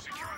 Secure